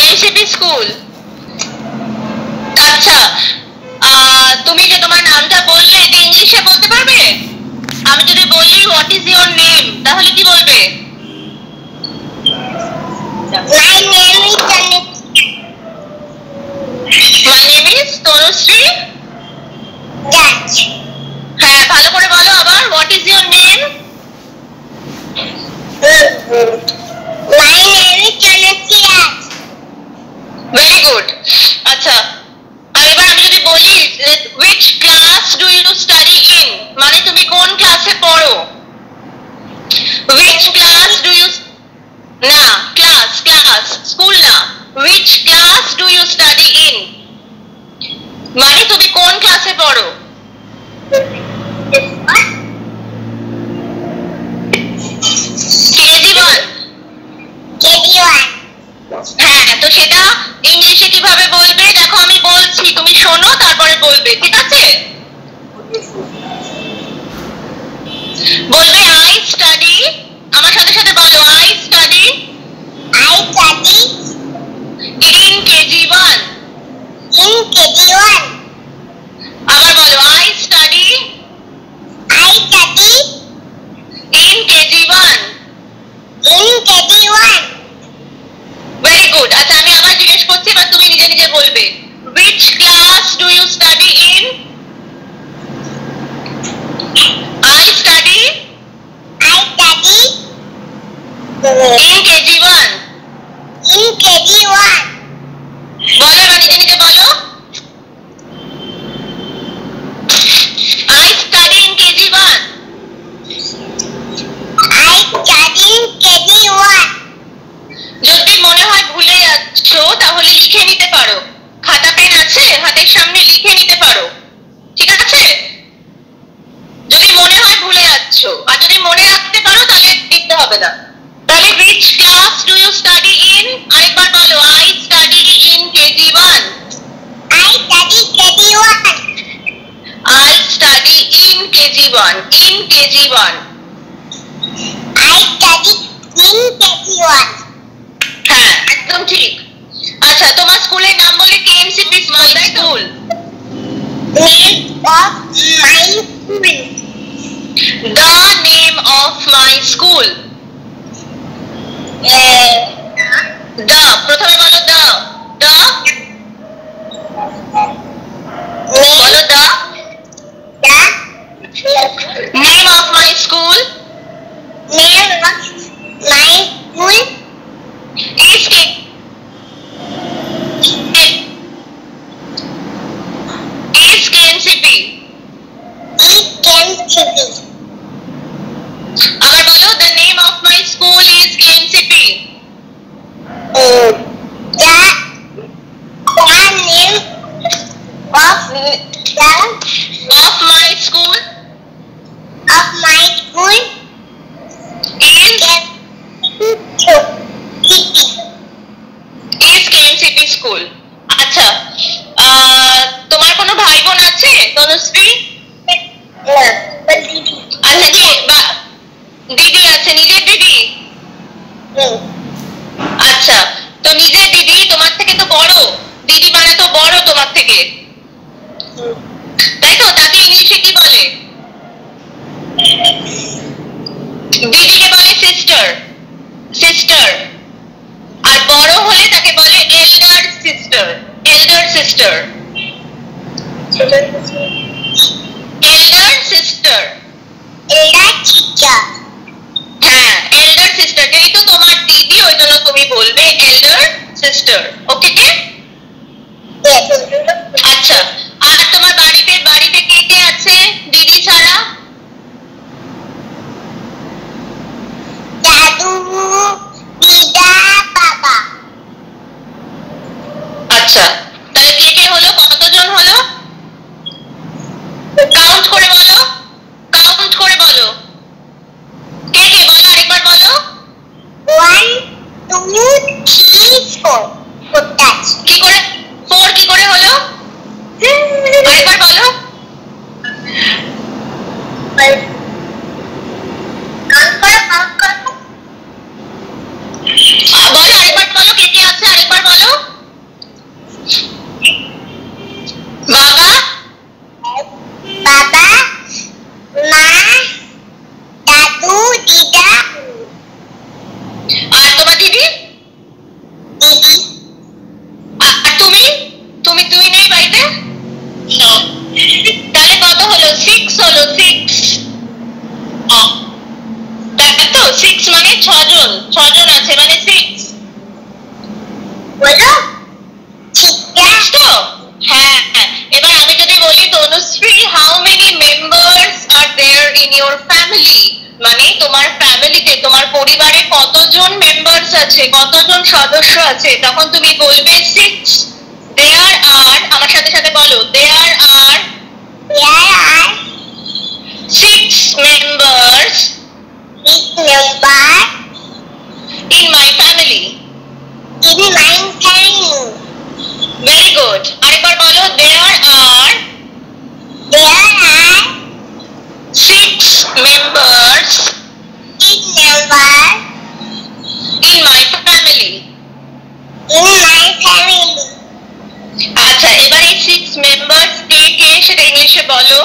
NCP school আচ্ছা আহ, তুমি যে তোমার নামটা বললে এটা ইংলিশে বলতে পারবে? আমি যদি বলি হোয়াট ইজ ইওর নেম তাহলে কি বলবে? মাই নেম ইজ তনুশ্রী হ্যাঁ ভালো করে বলো আবার what is your name very good আচ্ছা আর এবার আমি যদি বলি which class do you study in মানে তুমি কোন ক্লাসে পড়ো উইচ ক্লাস ডু ইউ না ক্লাস ক্লাস স্কুল না which class do you study in মানে তুমি কোন ক্লাসে পড়ো কেজি ওয়ান হ্যাঁ তো সেটা ইংলিশে কীভাবে বলবে দেখো আমি বলছি তুমি শোনো তারপরে বলবে ঠিক আছে বলবে আই স্টাডি আমার সাথে সাথে বলো I study in KG one আবার বলো I study in KG one very good আচ্ছা আমি আবার জিজ্ঞেস করছি এবার তুমি নিজে নিজে বলবে which class do you study in I study in KG1 বলো এবার নিজে নিজে বলো I study in KG1 যদি মনে হয় ভুলে যাচ্ছ তাহলে লিখে নিতে পারো। খাতা পেন আছে হাতের সামনে লিখে নিতে পারো। ঠিক আছে? যদি মনে হয় ভুলে যাচ্ছ আর যদি মনে রাখতে পারো তাহলে লিখতে হবে না। তাহলে which class do you study in? আরেকবার বলো I study in KG1 I study in KG1 in KG1 হ্যাঁ একদম ঠিক। আচ্ছা তোমার স্কুলের নাম বলে কেএমসিপি স্কুল তাই school the name of my school. The প্রথমে বলো the the? বলো the name of my school is K is KMCP আবার বলো the name of my school is KMCP of my school is is School আচ্ছা তোমার কোনো ভাই বোন আছে তনুশ্রী? আচ্ছা ইওর ফ্যামিলি মানে তোমার ফ্যামিলিতে তোমার পরিবারে কতজন মেম্বার্স আছে, কতজন সদস্য আছে, তখন তুমি বলবে সিক্স দেয়ার আর আমার সাথে সাথে বলো there are are six members six members in my family in my family. Very good আরেকবার বলো there are There are six members six members in my family in my family. আচ্ছা এবার এই সিক্স মেম্বার্স কে কে সেটা ইংলিশে বলো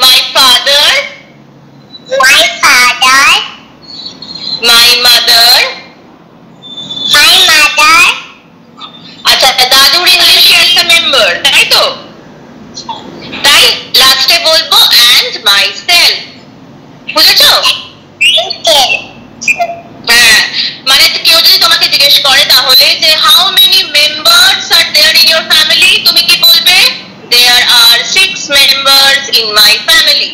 my father My father, my mother my mother, আচ্ছা দাদুর ইংলিশে একটা মেম্বার তাই তো তাই লাস্টে বলব মাই বুঝেছ? হ্যাঁ। মানে কেউ যদি তোমাকে জিজ্ঞেস করে তাহলে যে how many members are there in your family তুমি কি বলবে? There are six members in my family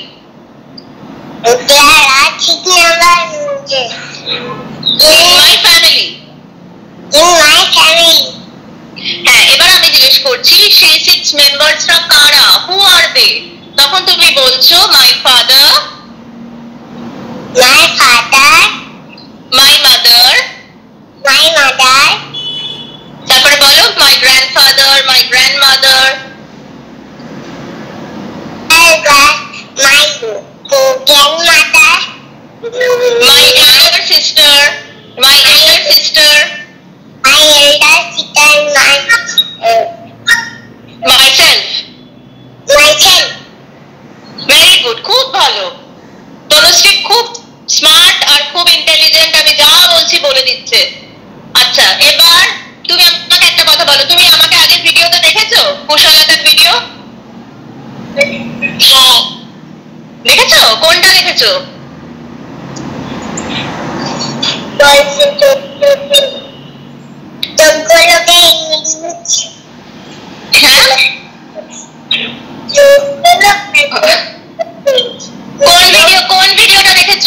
my family. হ্যাঁ এবার আমি জিজ্ঞেস করছি, সেই সিক্স মেম্বার্সরা কারা? হু আর দে তখন তুমি বলছো my father My father, my mother my mother, তারপরে বলো my grandfather my grandmother my grand, my grandmother, my elder sister my elder sister my elder sister, my uh, myself myself. Very good খুব ভালো। তনুশ্রী খুব smart আর খুব intelligent আমি যা বলছি বলে দিচ্ছে। আচ্ছা এবার তুমি আমাকে একটা কথা বলো। তুমি আমাকে আগের ভিডিওতে দেখেছ? কুশলতার ভিডিও হ্যাঁ দেখেছ? কোনটা দেখেছ? হ্যাঁ চোখগুলোকে কোন ভিডিও কোন ভিডিওটা দেখেছ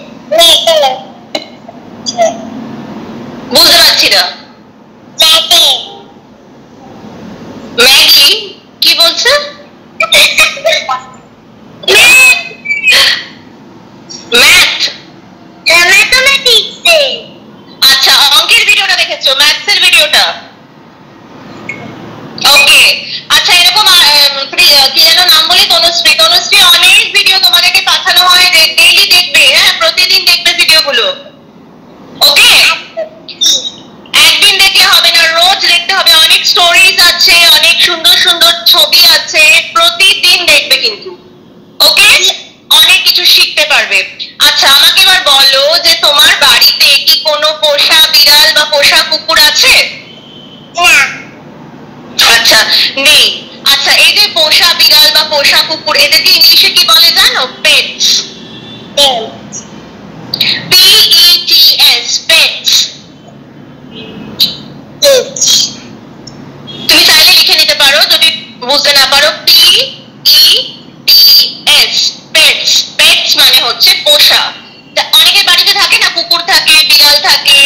বুঝতে পারছি না ম্যাগি কি বলছে ম্যাথ আচ্ছা অঙ্কের ভিডিওটা দেখেছ ম্যাথসের ভিডিওটা ওকে আচ্ছা এরকম আহ, প্রি- আহ, কি যেন নাম বলি তনুশ্রী তনুশ্রী অনেক ভিডিও তোমাদেরকে পাঠানো হয় ডেইলি দেখবে হ্যাঁ প্রতিদিন দেখবে ভিডিওগুলো ওকে একদিন দেখলে হবে না রোজ দেখতে হবে অনেক স্টোরিজ আছে অনেক সুন্দর সুন্দর ছবি আছে প্রতিদিন দেখবে কিন্তু ওকে অনেক কিছু শিখতে পারবে আচ্ছা আমাকে এবার বলো যে তোমার বাড়িতে কি কোনো পোষা বিড়াল বা পোষা কুকুর আছে আচ্ছা নেই আচ্ছা এই যে পোষা বিড়াল বা পোষা কুকুর এদেরকে ইংলিশে কি বলে জানো? Pets P E T S pets তুমি চাইলে লিখে নিতে পারো যদি বুঝতে না পারো P E T S pets pets মানে হচ্ছে পোষা। তা অনেকের বাড়িতে থাকে না কুকুর থাকে বিড়াল থাকে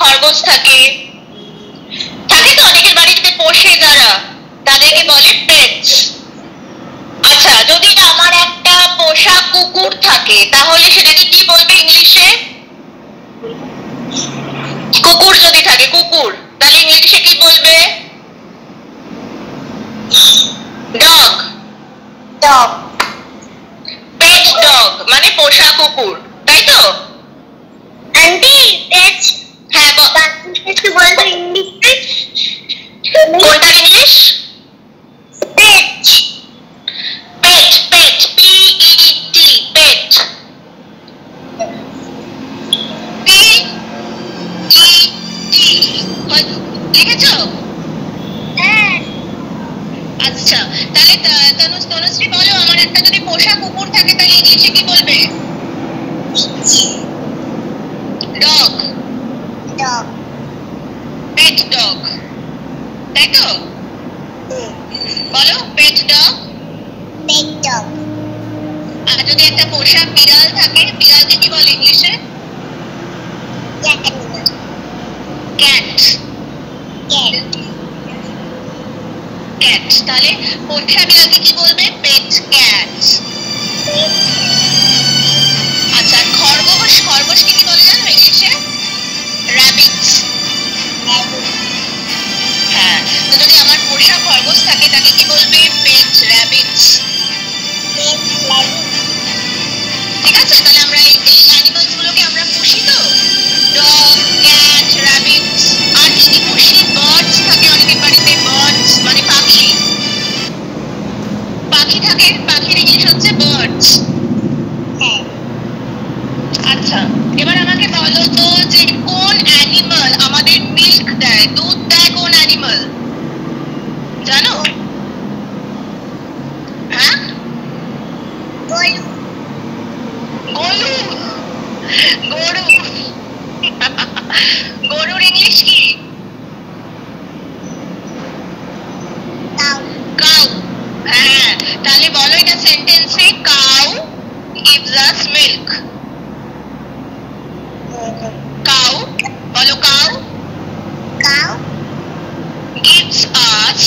খরগোশ থাকে। থাকে তো অনেকের বাড়িতে পোষে যারা তাদেরকে বলে পেটস আচ্ছা যদি আমার একটা পোষা কুকুর থাকে তাহলে সেটাকে কি বলবে ইংলিশে কুকুর যদি থাকে কুকুর তাহলে ইংলিশে কি বলবে ডগ পেট ডগ মানে পোষা কুকুর তাই তো হ্যাঁ ব- কোনটা English pet pet P E T pet P E T লিখেছো আচ্ছা তাহলে ত- তনু তনুশ্রী বলো আমার একটা যদি পোষা কুকুর থাকে তাহলে ইংলিশে কি বলবে Rabbit. ডগ পেট ডগ তাই তো. বলো পেট ডগ Big dog. আর যদি একটা পোষা বিড়াল থাকে বিড়ালকে কি বলে ইংলিশে Cat. ক্যাট. ক্যাট তাহলে পোষা বিড়ালকে কি বলবে? পেট ক্যাট আচ্ছা খরগোশ খরগোশকে কি বলে জানো ইংলিশে? র্যাবিট হ্যাঁ তো যদি আমার পোষা খরগোশ থাকে, তাকে কি বলবে? Pet rabbit. ঠিক আছে, তাহলে আমরা এই অ্যানিমালস গুলোকে ইংলিশ হচ্ছে বার্ডস Hey. আচ্ছা এবার আমাকে বলো তো যে কোন অ্যানিমাল আমাদের মিল্ক দেয়? দুধ দেয় কোন অ্যানিমাল বলো এটা সেন্টেন্সে cow gives us milk cow বলো cow Cow. gives us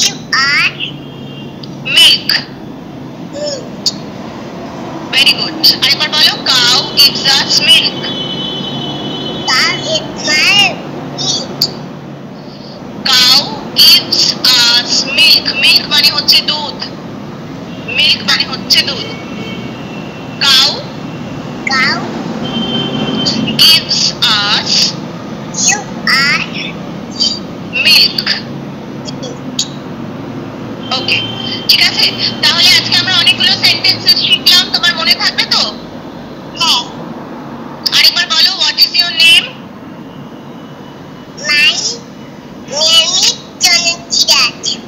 Give us milk milk. Very good আরেকবার বলো cow gives us milk Cow is my milk. Cow gives us milk milk মানে হচ্ছে দুধ মিল্ক মানে হচ্ছে দুধ। Cow? Cow. Gives us Give us milk. Milk. Okay ঠিক আছে? তাহলে আজকে আমরা অনেকগুলো সেন্টেন্সেস শিখলাম। তোমার মনে থাকবে তো? Hey. আরেকবার বলো what is your name My name is Jonathan.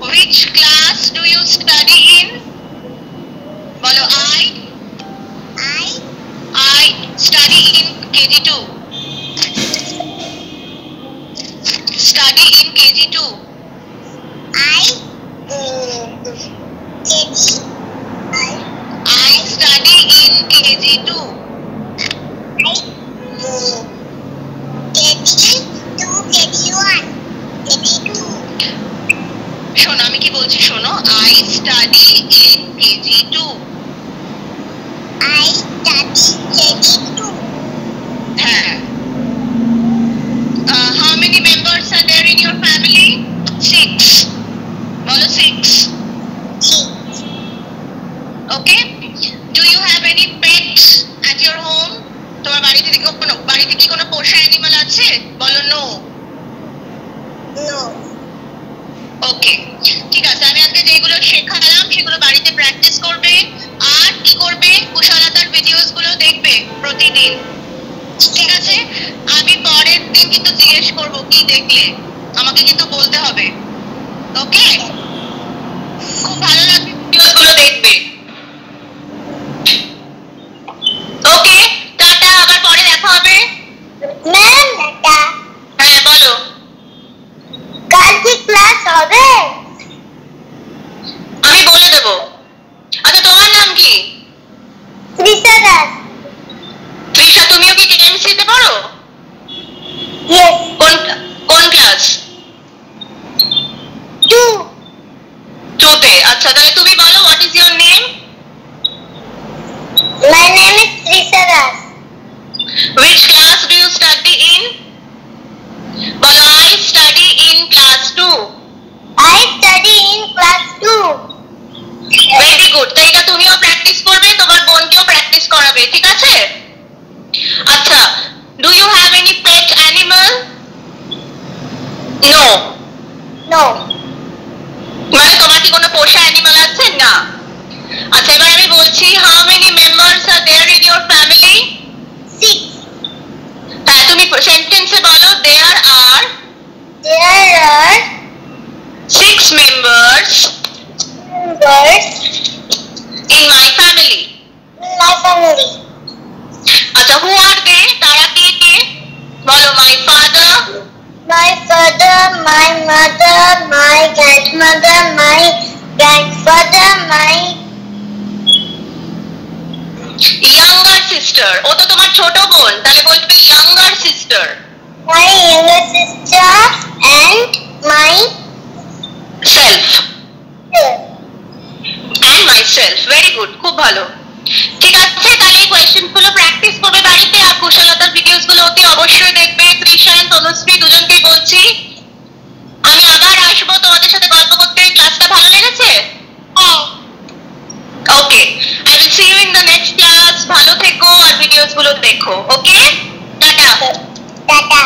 Which class do you study in বলো I I I study in KG two study in KG two I um, Teddy. I I study in KG2. I um, Teddy two Teddy one Teddy two. শোনো আমি কি বলছি শোনো I study in KG2. I study Teddy two. হ্যাঁ Uh, how many members are there in your family? Six. বলো. Six. Okay. Do you have any pet at your home? তোমার বাড়িতে কি কোনো বাড়িতে কি কোনো পোষা অ্যানিমাল আছে? বলো no. No. ওকে ঠিক আছে, আমি আজকে যেগুলো শেখালাম, সেগুলো বাড়িতে প্র্যাকটিস করবে। আর কি করবে? কুশলতার ভিডিওসগুলো দেখবে প্রতিদিন। ঠিক আছে? আমি পরের দিন কিন্তু জিজ্ঞেস করব কি দেখলে। আমাকে কিন্তু বলতে হবে। ওকে খুব ভালো লাগবে ভিডিওসগুলো দেখবে ওকে টাটা, আবার পরে দেখা হবে। ম্যাম গুড খুব ভালো। ঠিক আছে তাহলে এই কোয়েশ্চেনগুলো প্র্যাকটিস করবে বাড়িতে আর কুশলতার ভিডিওসগুলো অতি অবশ্যই দেখবে। ত্রিশায়ন তনুশ্রী দুজনকে বলছি। আমি আবার আসব তোমাদের সাথে গল্প করতে। ক্লাসটা ভালো লেগেছে? Okay I will see you in the next class ভালো থেকো আর ভিডিওসগুলো দেখো ওকে হ্যাঁ। টাটা। টাটা।